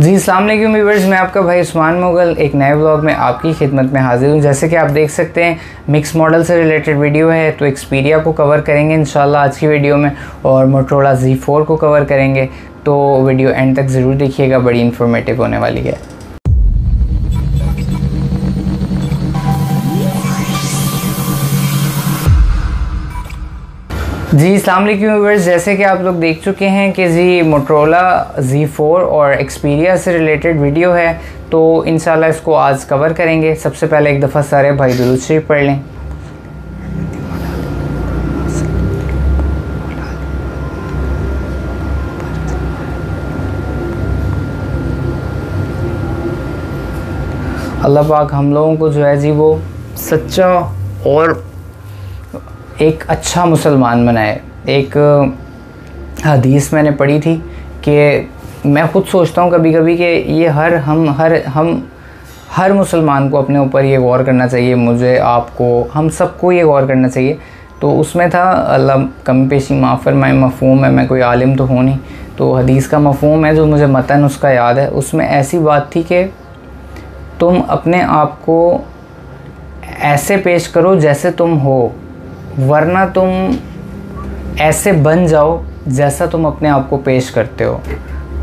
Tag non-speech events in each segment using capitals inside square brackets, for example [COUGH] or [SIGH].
जी अल्लाम viewers मैं आपका भाई उस्मान मुगल, एक नए ब्लॉग में आपकी खिदमत में हाजिर हूँ। जैसे कि आप देख सकते हैं, मिक्स मॉडल से रिलेटेड वीडियो है तो एक्सपीरिया को कवर करेंगे इन आज की वीडियो में, और मोटरोला Z4 को कवर करेंगे। तो वीडियो एंड तक ज़रूर देखिएगा, बड़ी इन्फॉर्मेटिव होने वाली है। जी व्यूवर्स जैसे कि आप लोग देख चुके हैं कि जी मोटरोला Z4 और एक्सपीरिया से रिलेटेड वीडियो है तो इन इसको आज कवर करेंगे। सबसे पहले एक दफ़ा सारे भाई दुरुद शरीफ पढ़ लें। अल्लाह पाक हम लोगों को जो है जी, वो सच्चा और एक अच्छा मुसलमान बनाए। एक हदीस मैंने पढ़ी थी कि मैं ख़ुद सोचता हूँ कभी कभी कि ये हर, हम हर हम हर मुसलमान को अपने ऊपर ये गौर करना चाहिए, मुझे, आपको, हम सबको ये गौर करना चाहिए। तो उसमें था, अल्लाह कम पेशी माफ़र मैं मफहूम है, मैं कोई आलिम तो हूँ नहीं। तो हदीस का मफहूम है जो मुझे मतन, उसका याद है। उसमें ऐसी बात थी कि तुम अपने आप को ऐसे पेश करो जैसे तुम हो। वरना तुम ऐसे बन जाओ जैसा तुम अपने आप को पेश करते हो।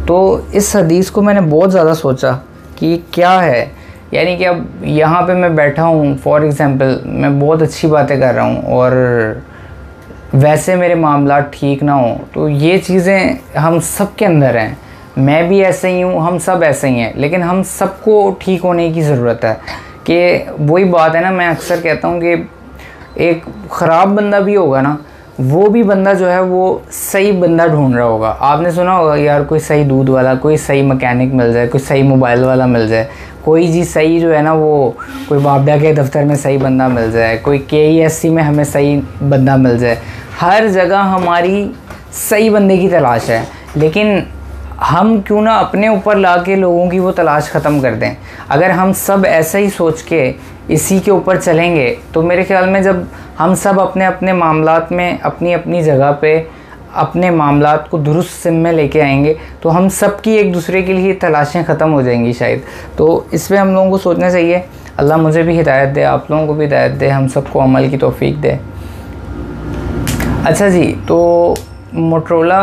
तो इस हदीस को मैंने बहुत ज़्यादा सोचा कि क्या है? यानी कि अब यहाँ पे मैं बैठा हूँ फॉर एग्ज़ाम्पल मैं बहुत अच्छी बातें कर रहा हूँ और वैसे मेरे मामला ठीक ना हो तो ये चीज़ें हम सब के अंदर हैं। मैं भी ऐसे ही हूँ, हम सब ऐसे ही हैं, लेकिन हम सबको ठीक होने की ज़रूरत है। कि वही बात है ना, मैं अक्सर कहता हूँ कि एक ख़राब बंदा भी होगा ना, वो भी बंदा जो है वो सही बंदा ढूंढ रहा होगा। आपने सुना होगा यार कोई सही दूध वाला, कोई सही मकैनिक मिल जाए, कोई सही मोबाइल वाला मिल जाए, कोई जी सही जो है ना वो, कोई बाबिया के दफ्तर में सही बंदा मिल जाए, कोई के e में हमें सही बंदा मिल जाए, हर जगह हमारी सही बंदे की तलाश है। लेकिन हम क्यों ना अपने ऊपर ला के लोगों की वो तलाश ख़त्म कर दें। अगर हम सब ऐसा ही सोच के इसी के ऊपर चलेंगे तो मेरे ख्याल में जब हम सब अपने अपने मामला में अपनी अपनी जगह पे अपने मामला को दुरुस्त सिम में लेके आएँगे तो हम सब की एक दूसरे के लिए तलाशें ख़त्म हो जाएँगी शायद। तो इस पर हम लोगों को सोचना चाहिए। अल्लाह मुझे भी हिदायत दे, आप लोगों को भी हिदायत दे, हम सबको अमल की तोफ़ी दे। अच्छा जी तो मोटरोला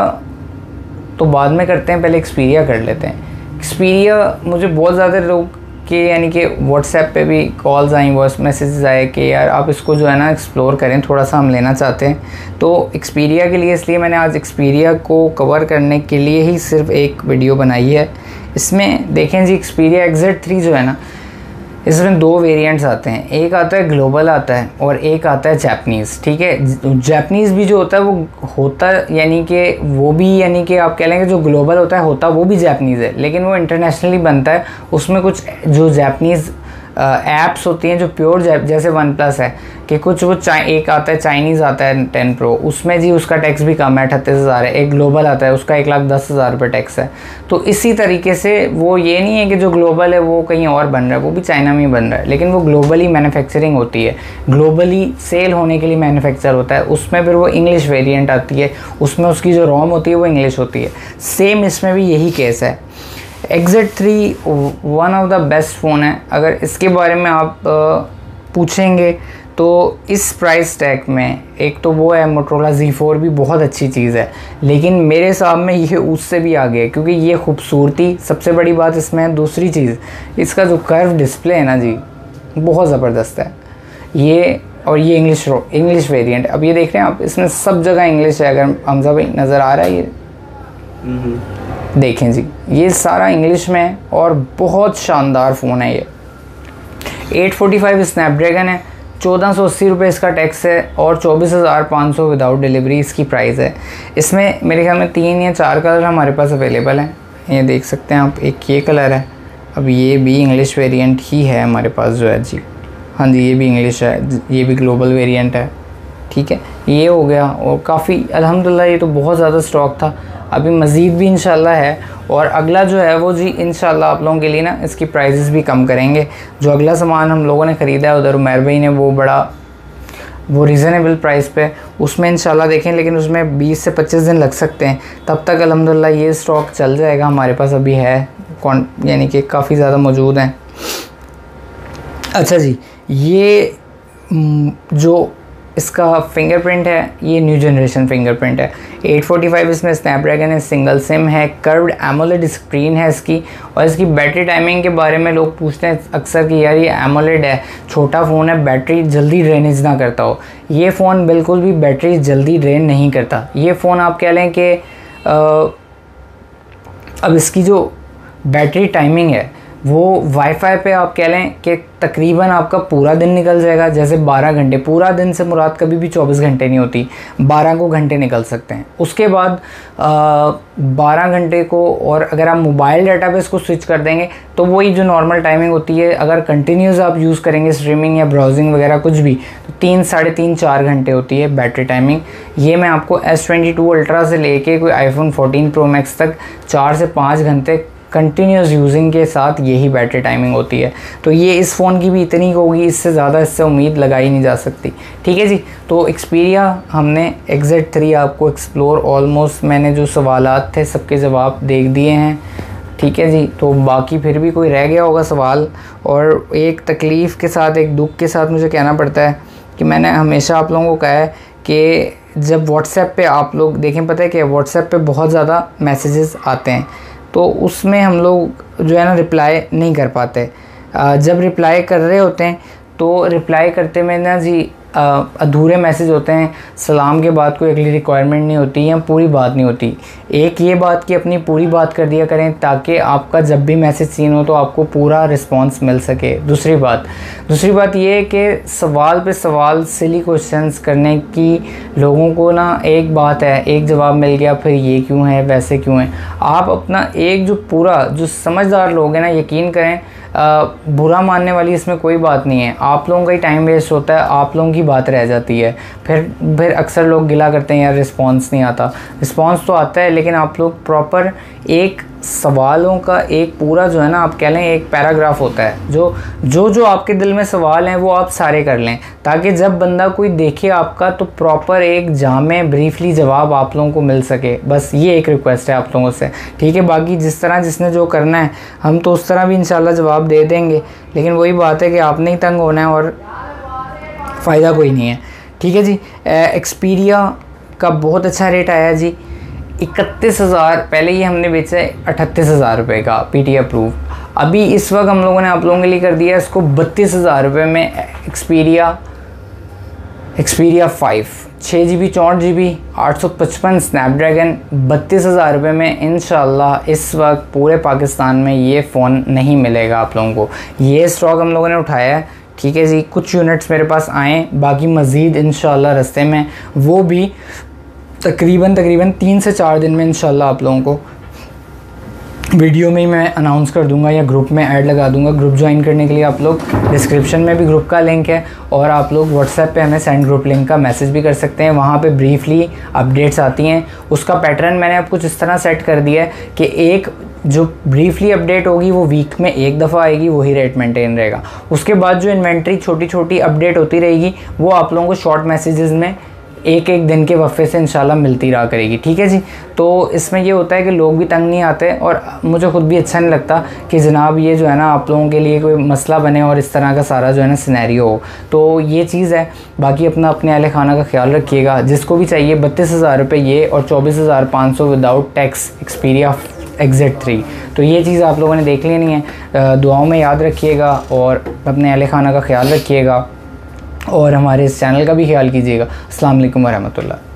तो बाद में करते हैं, पहले एक्सपीरिया कर लेते हैं। एक्सपीरिया मुझे बहुत ज़्यादा लोग के, यानी कि व्हाट्सएप पे भी कॉल्स आई वॉइस मैसेजेस आए कि यार आप इसको जो है ना एक्सप्लोर करें थोड़ा सा हम लेना चाहते हैं। तो एक्सपीरिया के लिए इसलिए मैंने आज एक्सपीरिया को कवर करने के लिए ही सिर्फ़ एक वीडियो बनाई है। इसमें देखें जी एक्सपीरिया एग्जेट थ्री जो है ना इसमें दो वेरिएंट्स आते हैं। एक आता है ग्लोबल आता है और एक आता है जैपनीज़ ठीक है? जैपनीज़ भी जो होता है, वो होता यानी कि वो भी यानी कि आप कह लेंगे जो ग्लोबल होता है, होता वो भी जैपनीज़ है। लेकिन वो इंटरनेशनली बनता है। उसमें कुछ जो जैपनीज़ ऐप्स होती हैं जो प्योर जैसे वन प्लस है, कि कुछ वो एक आता है चाइनीज़ आता है टेन प्रो उसमें जी उसका टैक्स भी कम है अठतीस हज़ार है, एक ग्लोबल आता है, उसका एक लाख दस हज़ार रुपये टैक्स है। तो इसी तरीके से वो ये नहीं है कि जो ग्लोबल है, वो कहीं और बन रहा है, वो भी चाइना में ही बन रहा है, लेकिन वो ग्लोबली मैन्युफैक्चरिंग होती है। ग्लोबली सेल होने के लिए मैन्युफैक्चर होता है, उसमें फिर वो इंग्लिश वेरियंट आती है, उसमें उसकी जो रॉम होती है, वो इंग्लिश होती है। सेम इसमें भी यही केस है। XZ three one of the best phone है। अगर इसके बारे में आप पूछेंगे तो इस प्राइस टैग में, एक तो वो है मोटरोला Z4 भी बहुत अच्छी चीज़ है। लेकिन मेरे हिसाब में [LAUGHS] ये उससे भी आगे है, क्योंकि ये खूबसूरती, सबसे बड़ी बात इसमें है, दूसरी चीज़, इसका जो कर्व डिस्प्ले है ना जी, बहुत ज़बरदस्त है। ये, और ये इंग्लिश इंग्लिश वेरिएंट अब ये देख रहे हैं आप, इसमें सब जगह इंग्लिश है, अगर हमजा भाई नज़र आ रहा है ये। हम्म। देखें जी। ये सारा इंग्लिश में है और बहुत शानदार फ़ोन है ये। 845 स्नैपड्रैगन है, चौदह सौ अस्सी रुपये इसका टैक्स है और चौबीस हज़ार पाँच सौ विदाउट डिलीवरी इसकी प्राइस है। इसमें मेरे ख्याल में तीन या चार कलर हमारे पास अवेलेबल हैं। ये देख सकते हैं आप, एक ये कलर है। अब ये भी इंग्लिश वेरिएंट ही है हमारे पास जो है जी। हाँ जी, ये भी इंग्लिश है, ये भी ग्लोबल वेरिएंट है। ठीक है, ये हो गया और काफ़ी अलहमदिल्ला ये तो बहुत ज़्यादा स्टॉक था। अभी मज़ीद भी इन है और अगला जो है वो जी इन आप लोगों के लिए ना, इसकी प्राइजेस भी कम करेंगे। जो अगला सामान हम लोगों ने ख़रीदा है उधर उमर भाई ने, वो बड़ा, वो रीज़नेबल प्राइस पे, उसमें इंशाल्लाह देखें, लेकिन उसमें 20 से 25 दिन लग सकते हैं। तब तक अलहमदिल्ला ये स्टॉक चल जाएगा, हमारे पास अभी है, कौन, यानी कि काफ़ी ज़्यादा मौजूद हैं। अच्छा जी, ये जो इसका फिंगरप्रिंट है, ये न्यू जनरेशन फिंगरप्रिंट है। 845 इसमें स्नैपड्रैगन है सिंगल सिम है कर्व्ड एमोलेड स्क्रीन है इसकी। और इसकी बैटरी टाइमिंग के बारे में लोग पूछते हैं अक्सर कि यार ये एमोलेड है, छोटा फ़ोन है बैटरी जल्दी ड्रेनेज ना करता हो। ये फ़ोन बिल्कुल भी बैटरी जल्दी ड्रेन नहीं करता। ये फ़ोन आप कह लें कि अब इसकी जो बैटरी टाइमिंग है वो वाईफाई पे आप कह लें कि तकरीबन आपका पूरा दिन निकल जाएगा जैसे 12 घंटे। पूरा दिन से मुराद कभी भी 24 घंटे नहीं होती। 12 को घंटे निकल सकते हैं। उसके बाद आ, 12 घंटे को और अगर आप मोबाइल डाटा पे इसको स्विच कर देंगे तो वही जो नॉर्मल टाइमिंग होती है अगर कंटिन्यूस आप यूज़ करेंगे स्ट्रीमिंग या ब्राउजिंग वगैरह कुछ भी तो तीन साढ़े तीन चार घंटे होती है बैटरी टाइमिंग ये मैं आपको एस ट्वेंटी टू अल्ट्रा से लेके कोई आईफोन फोर्टीन प्रो मैक्स तक चार से पाँच घंटे कंटिन्यूस यूजिंग के साथ यही बैटरी टाइमिंग होती है। तो ये इस फ़ोन की भी इतनी होगी, इससे ज़्यादा इससे उम्मीद लगाई नहीं जा सकती। ठीक है जी? तो एक्सपीरिया हमने एग्जेट थ्री आपको एक्सप्लोर ऑलमोस्ट मैंने जो सवाल थे सबके जवाब देख दिए हैं। ठीक है जी? तो बाकी फिर भी कोई रह गया होगा सवाल और एक तकलीफ़ के साथ, एक दुख के साथ मुझे कहना पड़ता है कि मैंने हमेशा आप लोगों को कहा है कि जब व्हाट्सएप पे आप लोग देखें, पता है कि व्हाट्सएप पे बहुत ज़्यादा मैसेजेस आते हैं। तो उसमें हम लोग जो है ना रिप्लाई नहीं कर पाते। जब रिप्लाई कर रहे होते हैं तो रिप्लाई करते में ना जी अधूरे मैसेज होते हैं, सलाम के बाद कोई अगली रिक्वायरमेंट नहीं होती या पूरी बात नहीं होती। एक ये बात कि अपनी पूरी बात कर दिया करें ताकि आपका जब भी मैसेज सीन हो तो आपको पूरा रिस्पांस मिल सके। दूसरी बात। दूसरी बात ये है कि सवाल पे सवाल सिली क्वेश्चंस करने की लोगों को ना एक बात है, एक जवाब मिल गया, फिर ये क्यों है, वैसे क्यों है? आप अपना एक जो पूरा, जो समझदार लोग हैं ना, यकीन करें बुरा मानने वाली इसमें कोई बात नहीं है। आप लोगों का ही टाइम वेस्ट होता है, आप लोगों की बात रह जाती है। फिर फिर अक्सर लोग गिला करते हैं यार रिस्पॉन्स नहीं आता। रिस्पॉन्स तो आता है, लेकिन आप लोग प्रॉपर एक सवालों का एक पूरा जो है ना, आप कह लें, एक पैराग्राफ होता है। जो जो जो आपके दिल में सवाल हैं, वो आप सारे कर लें। ताकि जब बंदा कोई देखे आपका तो प्रॉपर एक जामे ब्रीफली जवाब आप लोगों को मिल सके। बस ये एक रिक्वेस्ट है आप लोगों से। ठीक है, बाकी जिस तरह जिसने जो करना है, हम तो उस तरह भी इंशाल्लाह जवाब दे देंगे। लेकिन वही बात है कि आपने ही तंग होना है और फ़ायदा कोई नहीं है। ठीक है जी एक्सपीरिया का बहुत अच्छा रेट आया जी। इकतीस हज़ार, पहले ही हमने बेचा है अठतीस हज़ार रुपये का पी टी अप्रूव अभी इस वक्त हम लोगों ने आप लोगों के लिए कर दिया इसको बत्तीस हज़ार रुपये में एक्सपीरिया एक्सपीरिया फाइव छः जी बी चौंठ जी बी आठ सौ पचपन स्नैपड्रैगन बत्तीस हज़ार रुपये में इन इस वक्त पूरे पाकिस्तान में ये फ़ोन नहीं मिलेगा आप लोगों को। ये स्टॉक हम लोगों ने उठाया है, ठीक है जी, कुछ यूनिट्स मेरे पास आएँ, बाकी मज़ीद इन रस्ते में वो भी तकरीबन तकरीबन तीन से चार दिन में इंशाल्लाह आप लोगों को वीडियो में ही मैं अनाउंस कर दूँगा या ग्रुप में ऐड लगा दूँगा। ग्रुप ज्वाइन करने के लिए आप लोग डिस्क्रिप्शन में भी ग्रुप का लिंक है और आप लोग व्हाट्सएप पे हमें सेंड ग्रुप लिंक का मैसेज भी कर सकते हैं। वहाँ पे ब्रीफली अपडेट्स आती हैं। उसका पैटर्न मैंने आप कुछ इस तरह सेट कर दिया है कि एक जो ब्रीफली अपडेट होगी वो वीक में एक दफ़ा आएगी, वही रेट मेंटेन रहेगा। उसके बाद जो इन्वेंट्री छोटी छोटी अपडेट होती रहेगी, वो आप लोगों को शॉर्ट मैसेजेस में एक एक दिन के वफ़े से इंशाल्लाह मिलती रहा करेगी। ठीक है जी? तो इसमें ये होता है कि लोग भी तंग नहीं आते और मुझे ख़ुद भी अच्छा नहीं लगता कि जनाब ये जो है ना, आप लोगों के लिए कोई मसला बने और इस तरह का सारा जो है ना सिनेरियो हो। तो ये चीज़ है। बाकी अपना, अपने अहल खाना का ख्याल रखिएगा। जिसको भी चाहिए, बत्तीस हज़ार रुपये ये और चौबीस हज़ार पाँच सौ without tax Xperia XZ three तो ये चीज़ आप लोगों ने देख लेनी है। दुआओं में याद रखिएगा और अपने अहल खाना का ख्याल रखिएगा। और हमारे इस चैनल का भी ख्याल कीजिएगा। अल्लाम वरहमल